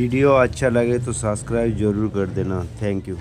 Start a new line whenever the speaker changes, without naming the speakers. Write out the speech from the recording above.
Video अच्छा लगे तो सब्सक्राइब ज़रूर कर देना। Thank you.